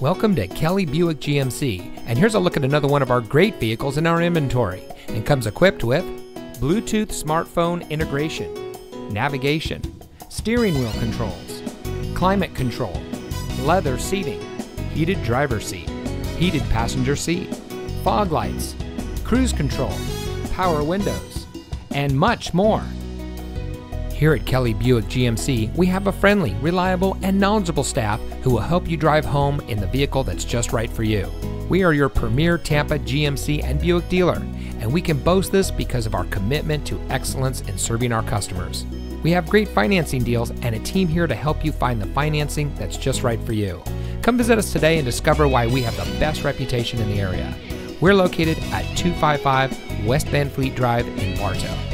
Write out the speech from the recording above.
Welcome to Kelley Buick GMC, and here's a look at another one of our great vehicles in our inventory. And comes equipped with Bluetooth smartphone integration, navigation, steering wheel controls, climate control, leather seating, heated driver seat, heated passenger seat, fog lights, cruise control, power windows, and much more. Here at Kelley Buick GMC, we have a friendly, reliable, and knowledgeable staff who will help you drive home in the vehicle that's just right for you. We are your premier Tampa GMC and Buick dealer, and we can boast this because of our commitment to excellence in serving our customers. We have great financing deals and a team here to help you find the financing that's just right for you. Come visit us today and discover why we have the best reputation in the area. We're located at 255 West Van Fleet Drive in Bartow.